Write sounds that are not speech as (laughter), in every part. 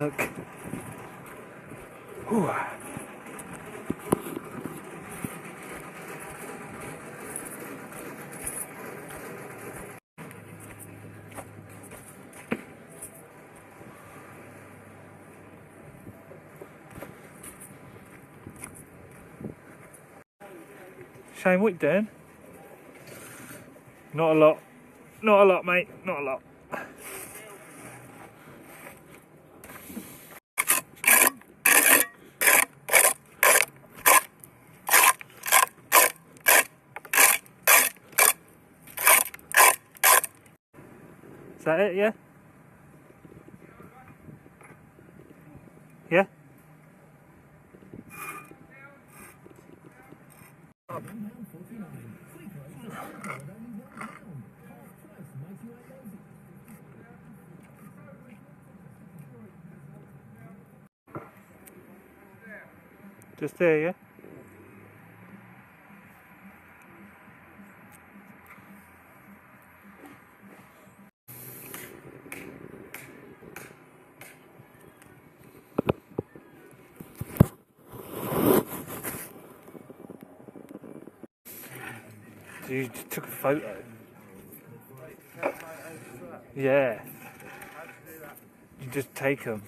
Look. Whew. Shane, what you doing? Not a lot. Not a lot, mate. Not a lot. That it, yeah? Yeah? Just there, yeah? You just took a photo? Yeah. You just take them.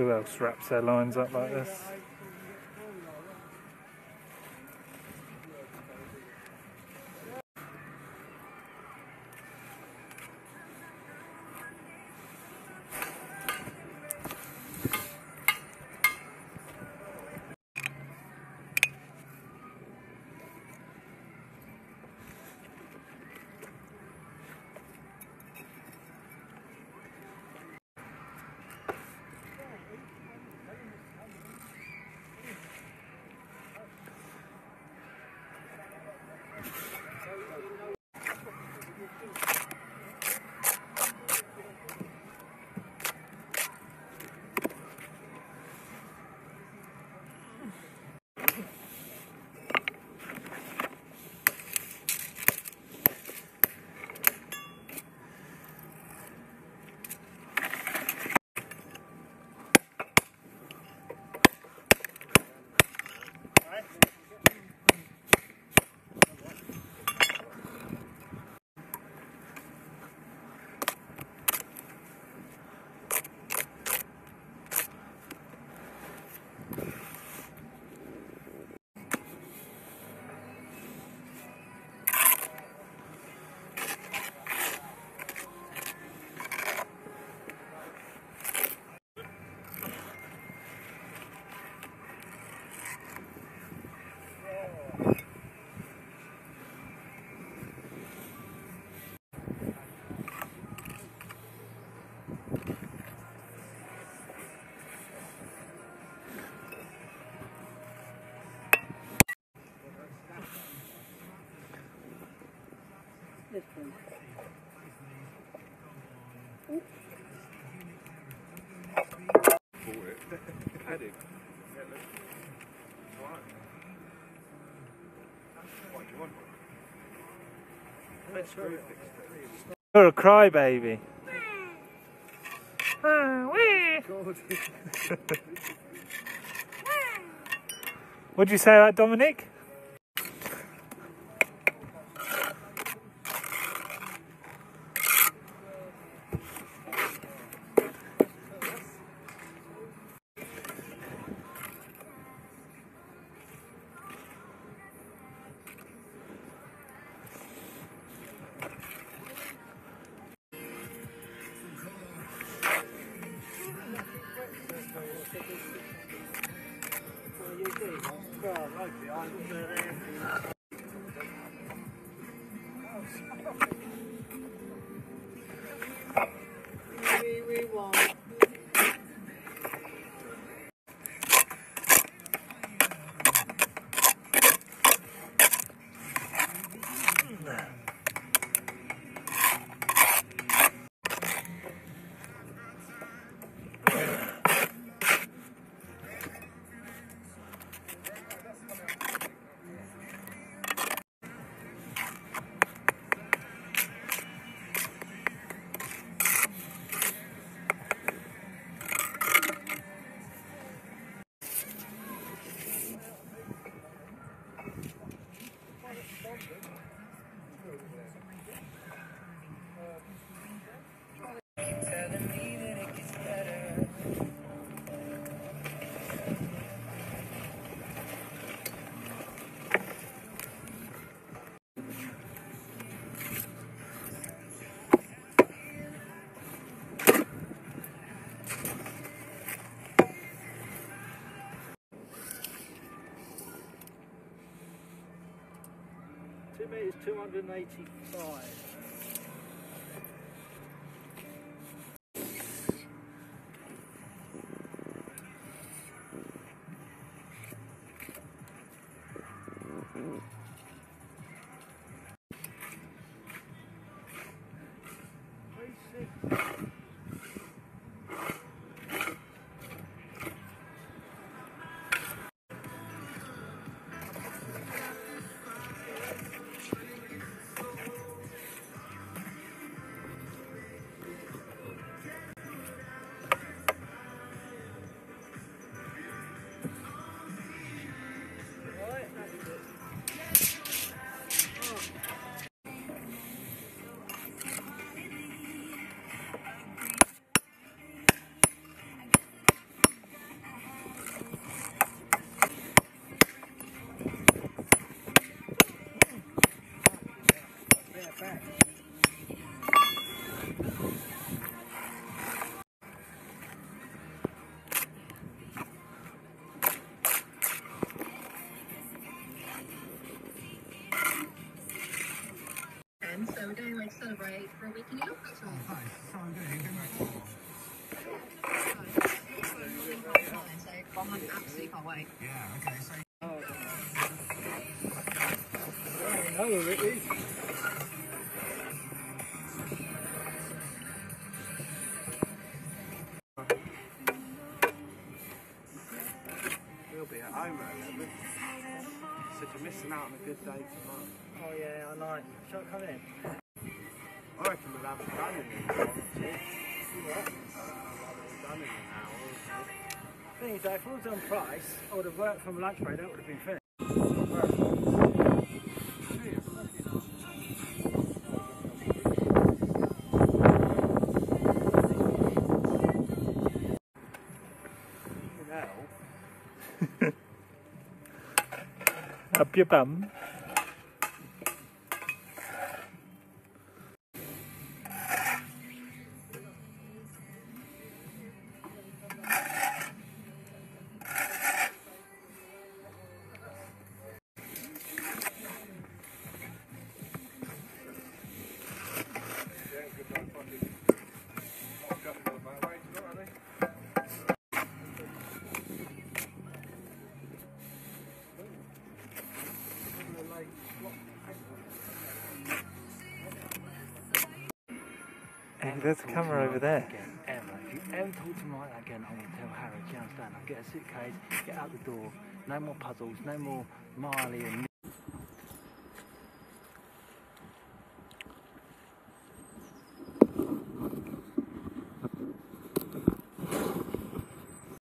Who else wraps their lines up like this? Paddock. You're a crybaby. (laughs) Ah, (laughs) What'd you say about Dominic? 嗯，确实是，这个游戏嘛，主要就是。Two metres, 285. And so we're going away to celebrate for a week in York, actually. So I absolutely can't wait. know where it is. We'll be at home at 11. Said you're missing out on a good day tomorrow. Oh yeah, I know. Shall I come in? I reckon we'll have done in an hour or two. Done in an hour or two. Thing is, if it was on price, I would have worked from lunch break, that would have been finished. Up Hey, there's a camera over there. again Emma, you ever talk to me like that again, I'm going to tell Harry, do you understand? I'll get a suitcase, get out the door, no more puzzles, no more Marley and